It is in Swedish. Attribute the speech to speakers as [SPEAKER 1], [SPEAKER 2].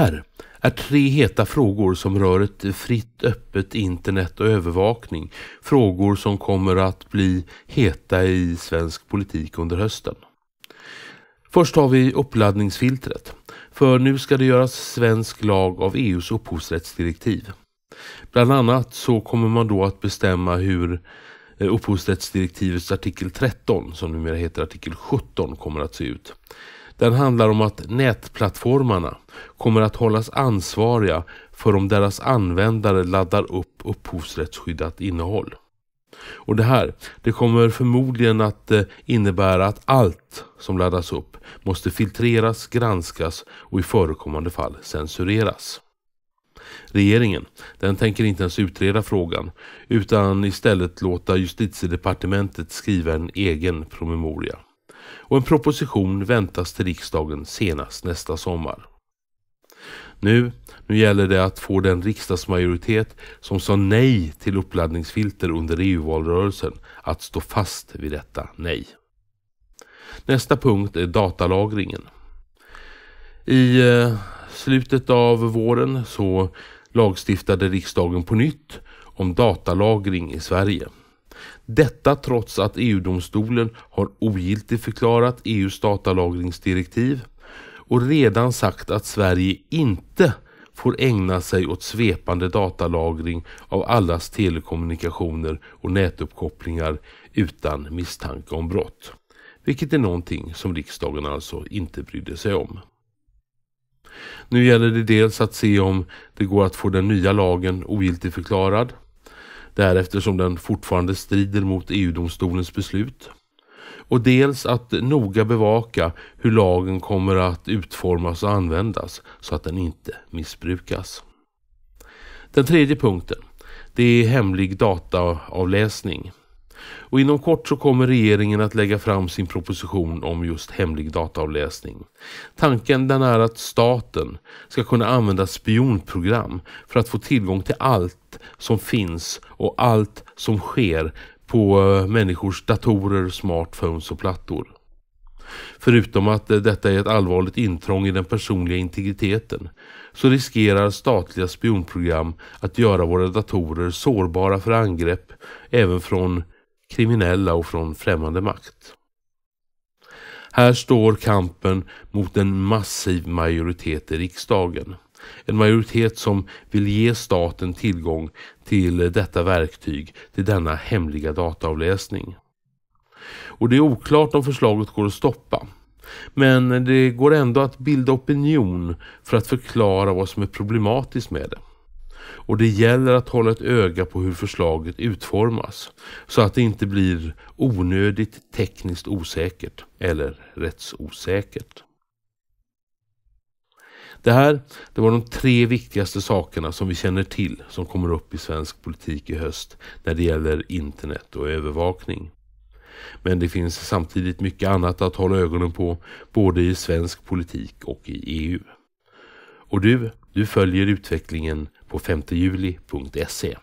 [SPEAKER 1] Här är tre heta frågor som rör ett fritt öppet internet och övervakning. Frågor som kommer att bli heta i svensk politik under hösten. Först har vi uppladdningsfiltret. För nu ska det göras svensk lag av EUs upphovsrättsdirektiv. Bland annat så kommer man då att bestämma hur eh, upphovsrättsdirektivets artikel 13, som numera heter artikel 17, kommer att se ut. Den handlar om att nätplattformarna kommer att hållas ansvariga för om deras användare laddar upp upphovsrättsskyddat innehåll. Och det här, det kommer förmodligen att eh, innebära att allt som laddas upp måste filtreras, granskas och i förekommande fall censureras. Regeringen, den tänker inte ens utreda frågan utan istället låta justitiedepartementet skriva en egen promemoria. Och en proposition väntas till riksdagen senast nästa sommar. Nu, nu gäller det att få den riksdagsmajoritet som sa nej till uppladdningsfilter under EU-valrörelsen att stå fast vid detta nej. Nästa punkt är datalagringen. I eh, slutet av våren så lagstiftade riksdagen på nytt om datalagring i Sverige. Detta trots att EU-domstolen har ogiltigförklarat EUs datalagringsdirektiv och redan sagt att Sverige inte får ägna sig åt svepande datalagring av allas telekommunikationer och nätuppkopplingar utan misstanke om brott. Vilket är någonting som riksdagen alltså inte brydde sig om. Nu gäller det dels att se om det går att få den nya lagen ogiltigförklarad. Därefter som den fortfarande strider mot EU-domstolens beslut och dels att noga bevaka hur lagen kommer att utformas och användas så att den inte missbrukas. Den tredje punkten, det är hemlig dataavläsning. Och inom kort så kommer regeringen att lägga fram sin proposition om just hemlig dataavläsning. Tanken den är att staten ska kunna använda spionprogram för att få tillgång till allt som finns och allt som sker på eh, människors datorer, smartphones och plattor. Förutom att eh, detta är ett allvarligt intrång i den personliga integriteten så riskerar statliga spionprogram att göra våra datorer sårbara för angrepp även från kriminella och från främmande makt. Här står kampen mot en massiv majoritet i riksdagen. En majoritet som vill ge staten tillgång till detta verktyg, till denna hemliga dataavläsning. Och det är oklart om förslaget går att stoppa. Men det går ändå att bilda opinion för att förklara vad som är problematiskt med det. Och det gäller att hålla ett öga på hur förslaget utformas så att det inte blir onödigt tekniskt osäkert eller rättsosäkert. Det här det var de tre viktigaste sakerna som vi känner till som kommer upp i svensk politik i höst när det gäller internet och övervakning. Men det finns samtidigt mycket annat att hålla ögonen på både i svensk politik och i EU. Och du, du följer utvecklingen på 5juli.se.